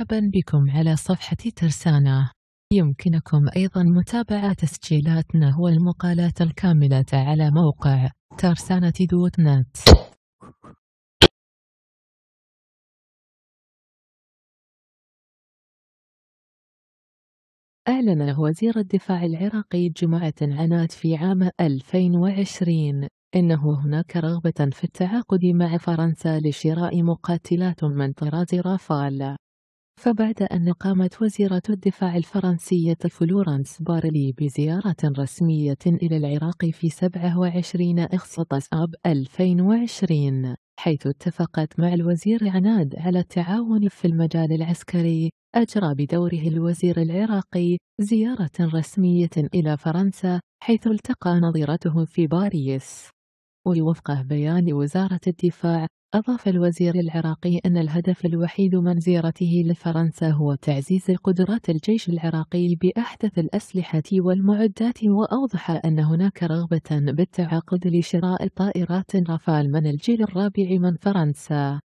مرحبا بكم على صفحة ترسانة. يمكنكم أيضا متابعة تسجيلاتنا والمقالات الكاملة على موقع ترسانة دوت نت. أعلن وزير الدفاع العراقي جمعة عنات في عام 2020 إنه هناك رغبة في التعاقد مع فرنسا لشراء مقاتلات من طراز رافال. فبعد أن قامت وزيرة الدفاع الفرنسية فلورانس بارلي بزيارة رسمية إلى العراق في 27 إغسطس آب 2020 حيث اتفقت مع الوزير عناد على التعاون في المجال العسكري أجرى بدوره الوزير العراقي زيارة رسمية إلى فرنسا حيث التقى نظيرته في باريس. ووفق بيان وزارة الدفاع أضاف الوزير العراقي أن الهدف الوحيد من زيارته لفرنسا هو تعزيز قدرات الجيش العراقي بأحدث الأسلحة والمعدات وأوضح أن هناك رغبة بالتعاقد لشراء طائرات رافال من الجيل الرابع من فرنسا.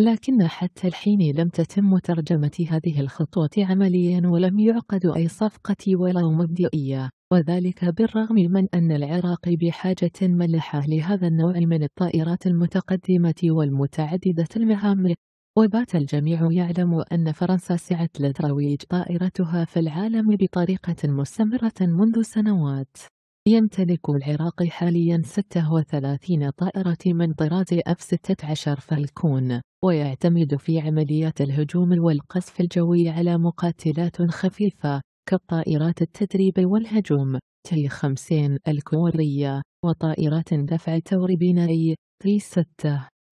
لكن حتى الحين لم تتم ترجمة هذه الخطوة عمليا ولم يعقد أي صفقة ولا مبدئية. وذلك بالرغم من أن العراق بحاجة ملحة لهذا النوع من الطائرات المتقدمة والمتعددة المهام وبات الجميع يعلم أن فرنسا سعت لترويج طائرتها في العالم بطريقة مستمرة منذ سنوات. يمتلك العراق حاليا 36 طائرة من طراز F-16 فالكون ويعتمد في عمليات الهجوم والقصف الجوي على مقاتلات خفيفة. كالطائرات التدريب والهجوم تي 50 الكورية وطائرات دفع تور بنائي تي 6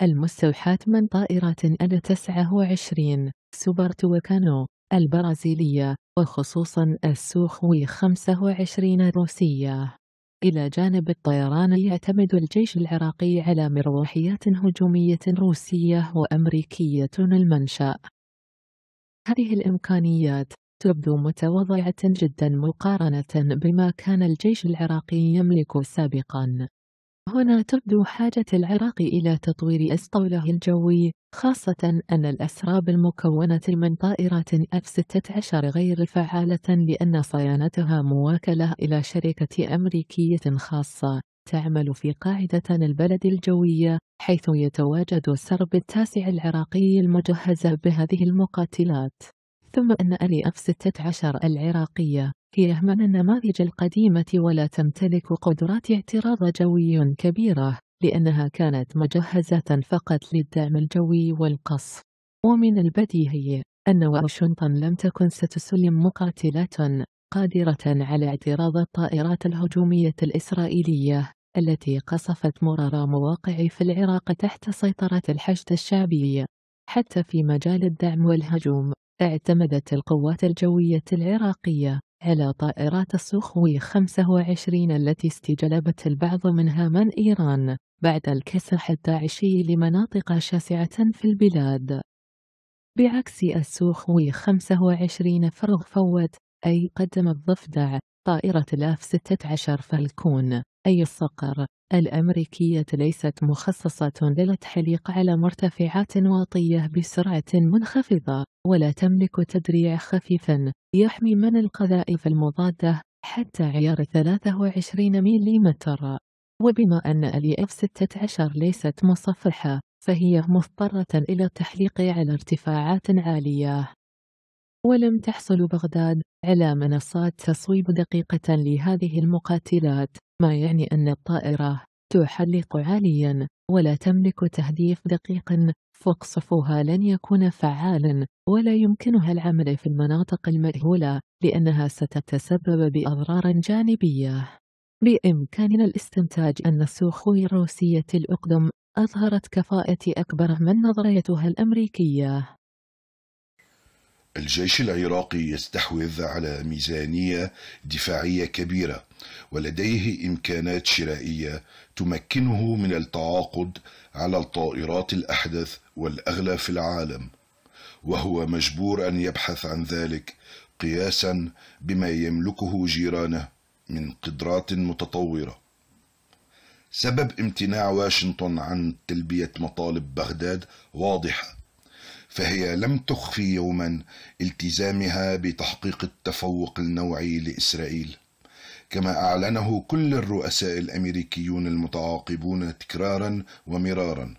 المستوحاة من طائرات أنا 29 سوبر توكانو البرازيلية وخصوصا السوخوي 25 الروسية إلى جانب الطيران يعتمد الجيش العراقي على مروحيات هجومية روسية وأمريكية المنشأ. هذه الإمكانيات تبدو متواضعة جدا مقارنة بما كان الجيش العراقي يملك سابقا. هنا تبدو حاجة العراق إلى تطوير أسطوله الجوي خاصة أن الأسراب المكونة من طائرات F-16 غير فعالة لأن صيانتها موكلة إلى شركة أمريكية خاصة تعمل في قاعدة البلد الجوية حيث يتواجد سرب التاسع العراقي المجهز بهذه المقاتلات. ثم أن ألي أف 16 العراقية. هي من النماذج القديمة ولا تمتلك قدرات اعتراض جوي كبيرة لأنها كانت مجهزة فقط للدعم الجوي والقصف ومن البديهي أن واشنطن لم تكن ستسلم مقاتلات قادرة على اعتراض الطائرات الهجومية الإسرائيلية التي قصفت مرار مواقع في العراق تحت سيطرة الحشد الشعبي حتى في مجال الدعم والهجوم. اعتمدت القوات الجوية العراقية على طائرات السخوي 25 التي استجلبت البعض منها من إيران بعد الكسح الداعشي لمناطق شاسعة في البلاد. بعكس السوخوي 25 فرغ فوت أي قدم الضفدع طائرة الأف 16 فالكون أي الصقر. الأمريكية ليست مخصصة للتحليق على مرتفعات واطية بسرعة منخفضة ولا تملك تدريع خفيف. يحمي من القذائف المضادة حتى عيار 23 ملم وبما أن اف 16 ليست مصفحة فهي مضطرة إلى التحليق على ارتفاعات عالية. ولم تحصل بغداد على منصات تصويب دقيقة لهذه المقاتلات ما يعني أن الطائرة تحلق عاليا ولا تملك تهديف دقيق فقصفها لن يكون فعالا ولا يمكنها العمل في المناطق المأهولة لأنها ستتسبب بأضرار جانبية. بإمكاننا الاستنتاج أن السوخوي الروسية الأقدم أظهرت كفاءة أكبر من نظريتها الأمريكية. الجيش العراقي يستحوذ على ميزانية دفاعية كبيرة ولديه إمكانات شرائية تمكنه من التعاقد على الطائرات الأحدث والأغلى في العالم. وهو مجبور أن يبحث عن ذلك قياسا بما يملكه جيرانه من قدرات متطورة. سبب امتناع واشنطن عن تلبية مطالب بغداد واضحة. فهي لم تخفي يوما التزامها بتحقيق التفوق النوعي لإسرائيل. كما أعلنه كل الرؤساء الأمريكيون المتعاقبون تكرارا ومرارا.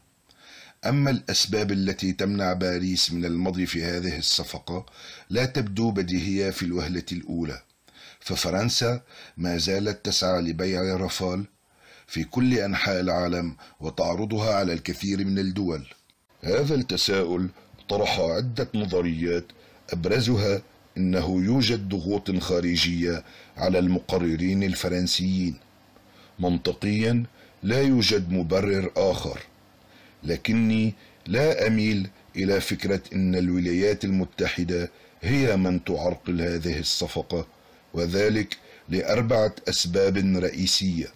أما الأسباب التي تمنع باريس من المضي في هذه الصفقة لا تبدو بديهية في الوهلة الأولى. ففرنسا ما زالت تسعى لبيع رافال في كل أنحاء العالم وتعرضها على الكثير من الدول. هذا التساؤل طرح عدة نظريات أبرزها أنه يوجد ضغوط خارجية على المقررين الفرنسيين. منطقيا لا يوجد مبرر آخر. لكني لا أميل إلى فكرة أن الولايات المتحدة هي من تعرقل هذه الصفقة وذلك لأربعة أسباب رئيسية.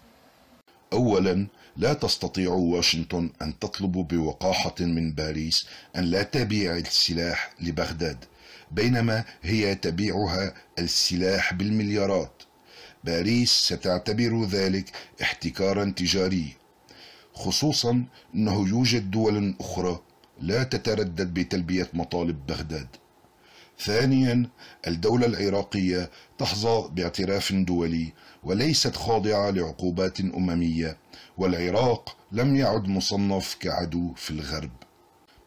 أولا لا تستطيع واشنطن أن تطلب بوقاحة من باريس أن لا تبيع السلاح لبغداد بينما هي تبيعها السلاح بالمليارات. باريس ستعتبر ذلك احتكارا تجاريا. خصوصا أنه يوجد دول أخرى لا تتردد بتلبية مطالب بغداد. ثانيا الدولة العراقية تحظى باعتراف دولي وليست خاضعة لعقوبات أممية والعراق لم يعد مصنف كعدو في الغرب.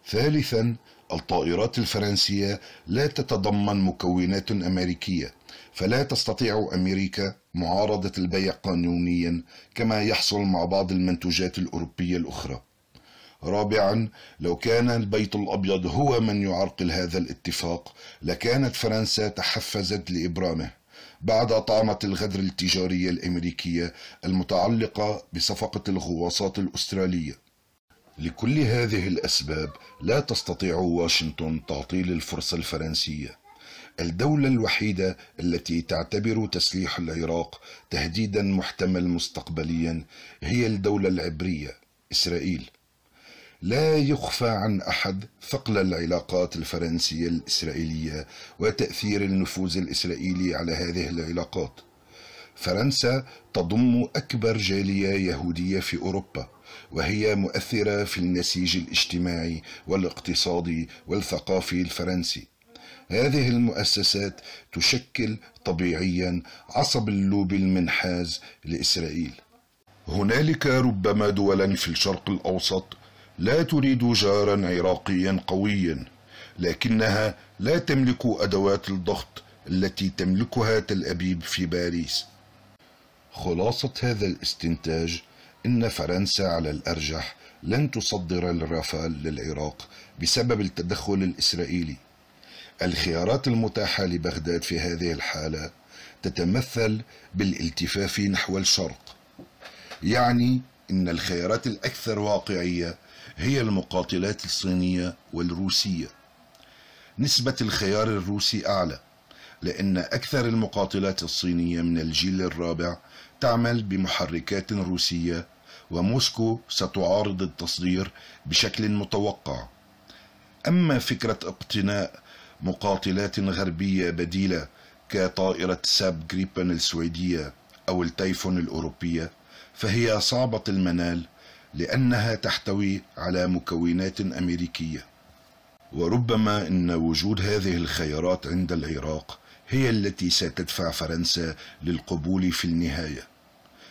ثالثا الطائرات الفرنسية لا تتضمن مكونات أمريكية فلا تستطيع أمريكا معارضة البيع قانونيا كما يحصل مع بعض المنتوجات الأوروبية الأخرى. رابعا لو كان البيت الأبيض هو من يعرقل هذا الاتفاق لكانت فرنسا تحفزت لإبرامه. بعد طعنه الغدر التجاريه الأمريكية المتعلقة بصفقة الغواصات الأسترالية. لكل هذه الأسباب لا تستطيع واشنطن تعطيل الفرصة الفرنسية. الدولة الوحيدة التي تعتبر تسليح العراق تهديدا محتمل مستقبليا هي الدولة العبرية إسرائيل. لا يخفى عن أحد ثقل العلاقات الفرنسية الإسرائيلية وتأثير النفوذ الإسرائيلي على هذه العلاقات. فرنسا تضم أكبر جالية يهودية في أوروبا وهي مؤثرة في النسيج الاجتماعي والاقتصادي والثقافي الفرنسي. هذه المؤسسات تشكل طبيعيا عصب اللوب المنحاز لإسرائيل. هنالك ربما دولا في الشرق الأوسط لا تريد جارا عراقيا قويا لكنها لا تملك أدوات الضغط التي تملكها تل أبيب في باريس. خلاصة هذا الاستنتاج إن فرنسا على الأرجح لن تصدر الرافال للعراق بسبب التدخل الإسرائيلي. الخيارات المتاحة لبغداد في هذه الحالة تتمثل بالالتفاف نحو الشرق. يعني إن الخيارات الأكثر واقعية هي المقاتلات الصينية والروسية. نسبة الخيار الروسي أعلى لأن أكثر المقاتلات الصينية من الجيل الرابع تعمل بمحركات روسية وموسكو ستعارض التصدير بشكل متوقع. أما فكرة اقتناء مقاتلات غربية بديلة كطائرة ساب جريبن السويدية أو التايفون الأوروبية فهي صعبه المنال لأنها تحتوي على مكونات أمريكية. وربما إن وجود هذه الخيارات عند العراق هي التي ستدفع فرنسا للقبول في النهاية.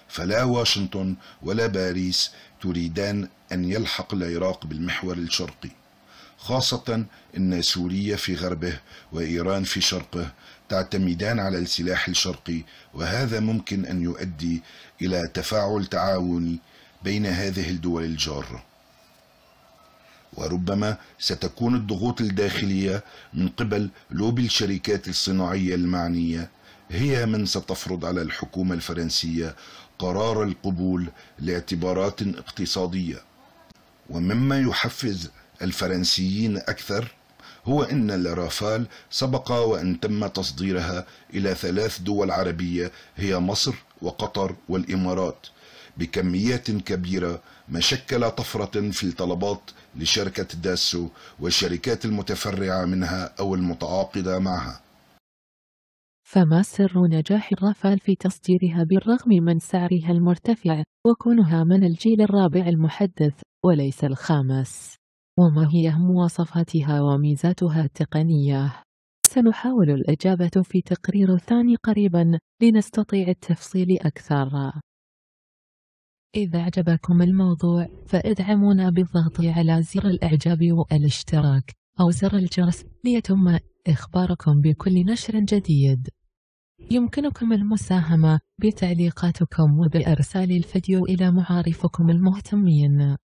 فلا واشنطن ولا باريس تريدان أن يلحق العراق بالمحور الشرقي. خاصة إن سوريا في غربه وإيران في شرقه تعتمدان على السلاح الشرقي وهذا ممكن أن يؤدي إلى تفاعل تعاوني بين هذه الدول الجاره وربما ستكون الضغوط الداخلية من قبل لوبي الشركات الصناعية المعنية هي من ستفرض على الحكومة الفرنسية قرار القبول لاعتبارات اقتصادية. ومما يحفز الفرنسيين أكثر هو إن الرافال سبق وأن تم تصديرها إلى ثلاث دول عربية هي مصر وقطر والإمارات. بكميات كبيرة ما شكل طفرة في الطلبات لشركة داسو والشركات المتفرعة منها أو المتعاقدة معها. فما سر نجاح الرافال في تصديرها بالرغم من سعرها المرتفع وكونها من الجيل الرابع المحدث وليس الخامس؟ وما هي مواصفاتها وميزاتها التقنية؟ سنحاول الإجابة في تقرير الثاني قريبا لنستطيع التفصيل أكثر. إذا أعجبكم الموضوع فإدعمونا بالضغط على زر الإعجاب والاشتراك أو زر الجرس ليتم إخباركم بكل نشر جديد. يمكنكم المساهمة بتعليقاتكم وبإرسال الفيديو إلى معارفكم المهتمين.